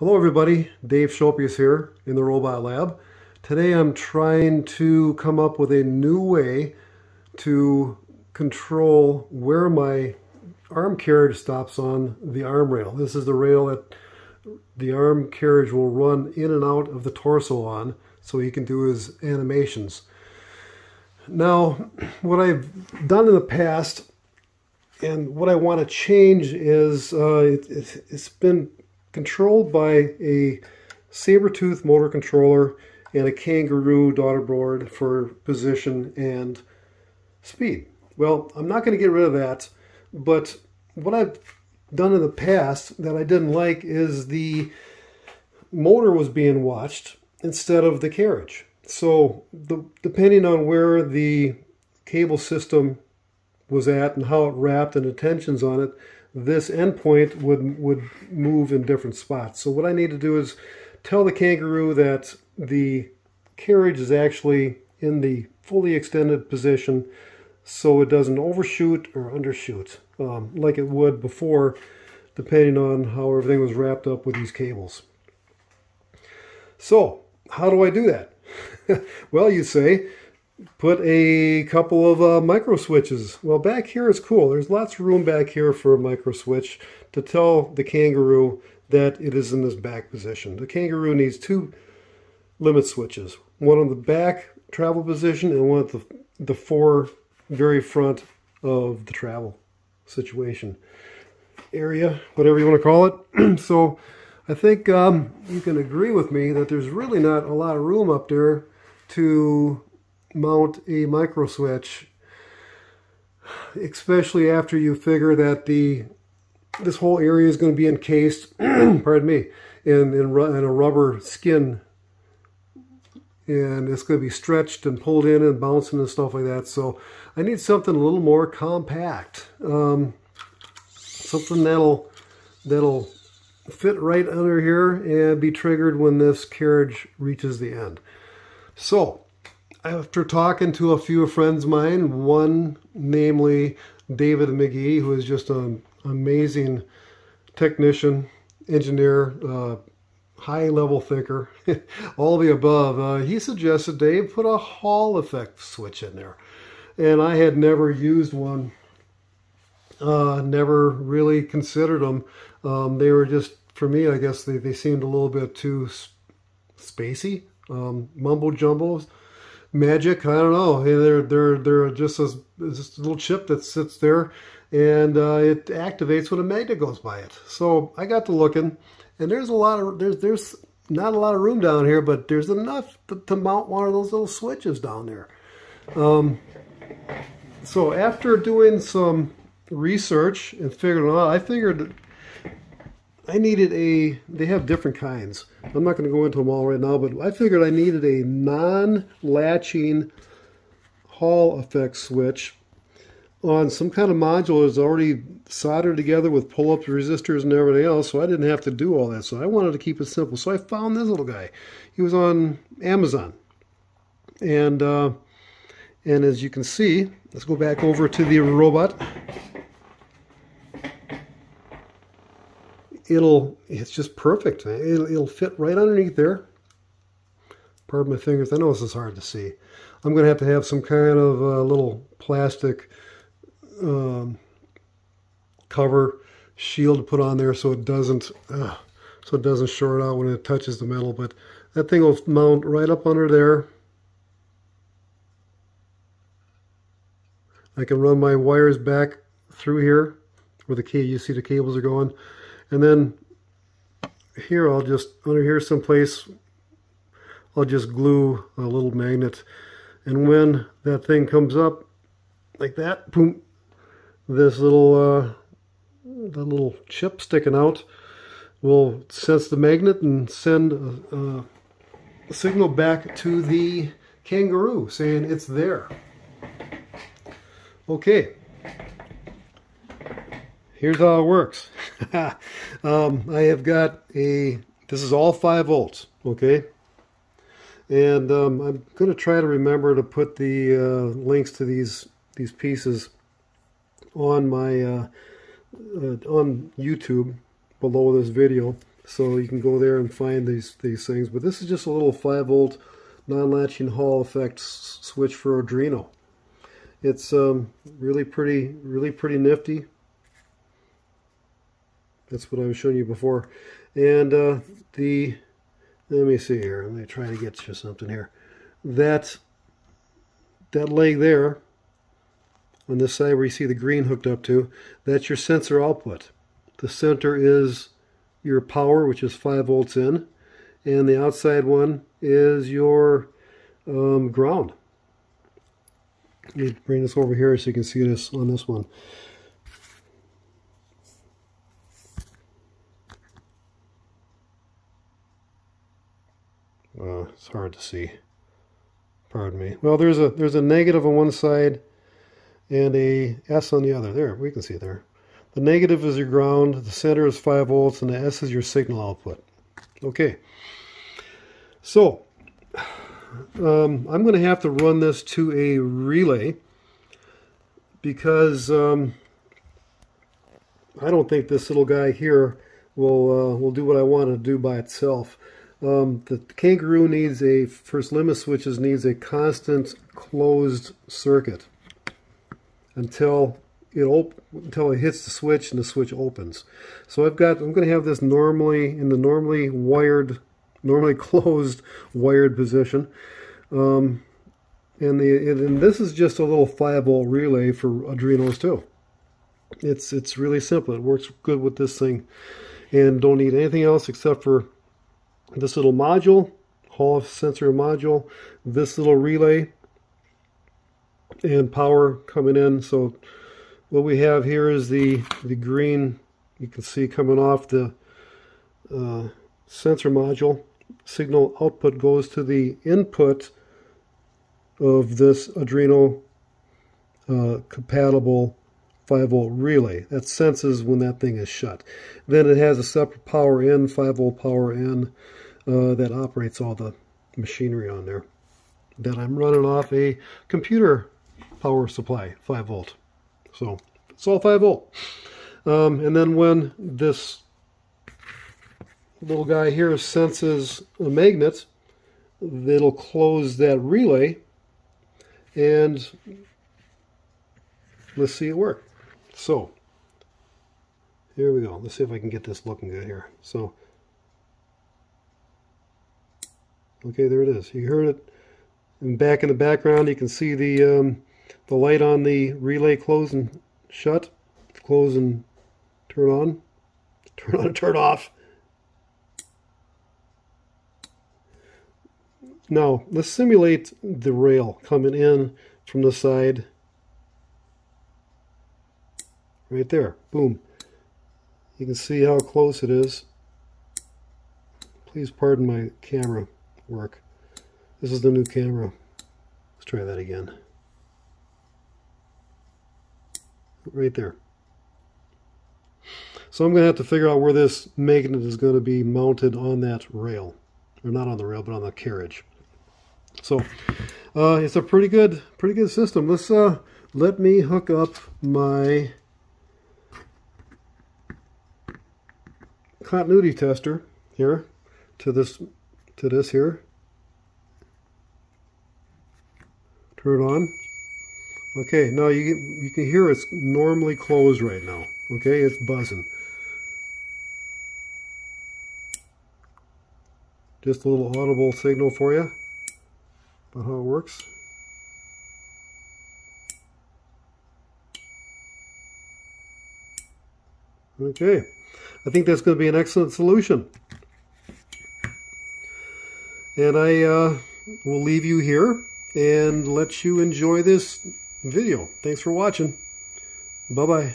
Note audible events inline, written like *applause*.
Hello everybody, Dave Schulpius here in the Robot Lab. Today I'm trying to come up with a new way to control where my arm carriage stops on the arm rail. This is the rail that the arm carriage will run in and out of the torso on so he can do his animations. Now, what I've done in the past and what I want to change is uh, it, has been controlled by a Sabertooth motor controller and a Kangaroo daughter board for position and speed. Well, I'm not going to get rid of that, but what I've done in the past that I didn't like is the motor was being watched instead of the carriage. So the, depending on where the cable system was at and how it wrapped and the tensions on it, this endpoint would, would move in different spots. So what I need to do is tell the kangaroo that the carriage is actually in the fully extended position so it doesn't overshoot or undershoot um, like it would before depending on how everything was wrapped up with these cables. So how do I do that? *laughs* well you say put a couple of uh, micro switches. Well, back here is cool. There's lots of room back here for a micro switch to tell the kangaroo that it is in this back position. The kangaroo needs two limit switches, one on the back travel position and one at the, the fore very front of the travel situation area, whatever you want to call it. *clears throat* so I think um, you can agree with me that there's really not a lot of room up there to mount a micro switch, especially after you figure that the this whole area is going to be encased, *clears throat* pardon me, in, in, in a rubber skin and it's going to be stretched and pulled in and bouncing and stuff like that. So I need something a little more compact, um, something that'll that'll fit right under here and be triggered when this carriage reaches the end. So after talking to a few friends of mine, one namely David McGee, who is just an amazing technician, engineer, uh, high level thinker, *laughs* all the above, uh, he suggested Dave put a Hall effect switch in there. And I had never used one, uh, never really considered them. Um, they were just, for me, I guess they, they seemed a little bit too spacey, um, mumbo jumbos magic. I don't know. They're they're they're just a little chip that sits there, and uh, it activates when a magnet goes by it. So I got to looking, and there's a lot of there's there's not a lot of room down here, but there's enough to, to mount one of those little switches down there. Um, so after doing some research and figuring out, I figured I needed a, they have different kinds. I'm not going to go into them all right now, but I figured I needed a non-latching Hall effect switch on some kind of module that's already soldered together with pull-up resistors and everything else, so I didn't have to do all that. So I wanted to keep it simple. So I found this little guy. He was on Amazon. And, uh, and as you can see, let's go back over to the robot. It'll, it's just perfect. It'll, it'll fit right underneath there. Pardon my fingers, I know this is hard to see. I'm going to have to have some kind of uh, little plastic um, cover shield to put on there so it doesn't uh, so it doesn't short out when it touches the metal but that thing will mount right up under there I can run my wires back through here where the key you see the cables are going and then here I'll just, under here someplace, I'll just glue a little magnet. And when that thing comes up like that, boom, this little, uh, the little chip sticking out will sense the magnet and send a, a signal back to the kangaroo saying it's there. Okay, here's how it works. *laughs* um, I have got a, this is all 5 volts, okay? And um, I'm going to try to remember to put the uh, links to these these pieces on my uh, uh, on YouTube below this video. So you can go there and find these, these things. But this is just a little 5 volt non-latching Hall effect switch for Arduino. It's um, really pretty, really pretty nifty. That's what I was showing you before. And uh, the, let me see here. Let me try to get you something here. That, that leg there, on this side where you see the green hooked up to, that's your sensor output. The center is your power, which is 5 volts in, and the outside one is your um, ground. Let me bring this over here so you can see this on this one. Uh, it's hard to see. Pardon me. Well, there's a there's a negative on one side and a S on the other. There, we can see there. The negative is your ground, the center is 5 volts, and the S is your signal output. Okay. So, um, I'm going to have to run this to a relay because um, I don't think this little guy here will uh, will do what I want to do by itself. Um, the Kangaroo needs a, first limit switches needs a constant closed circuit until it op until it hits the switch and the switch opens. So I've got I'm going to have this normally in the normally wired, normally *laughs* closed wired position. Um, and the and this is just a little 5 volt relay for Arduinos too. It's it's really simple. It works good with this thing, and don't need anything else except for this little module, Hall sensor module, this little relay, and power coming in. So what we have here is the the green. You can see coming off the uh, sensor module. Signal output goes to the input of this Arduino uh, compatible 5 volt relay. That senses when that thing is shut. Then it has a separate power in, 5 volt power in, uh, that operates all the machinery on there. Then I'm running off a computer power supply, 5 volt. So it's all 5 volt. Um, and then when this little guy here senses a magnet, it'll close that relay and let's see it work. So here we go. Let's see if I can get this looking good here. So okay, there it is. You heard it. And back in the background, you can see the um, the light on the relay close and shut, close and turn on, *laughs* turn on turn off. Now, let's simulate the rail coming in from the side. Right there. Boom. You can see how close it is. Please pardon my camera work. This is the new camera. Let's try that again. Right there. So I'm going to have to figure out where this magnet is going to be mounted on that rail. Or not on the rail, but on the carriage. So uh, it's a pretty good, pretty good system. Let's uh, let me hook up my continuity tester here to this to this here. Turn it on. Okay, now you you can hear it's normally closed right now. Okay, it's buzzing. Just a little audible signal for you about how it works. Okay, I think that's going to be an excellent solution. And I uh, will leave you here and let you enjoy this video. Thanks for watching. Bye-bye.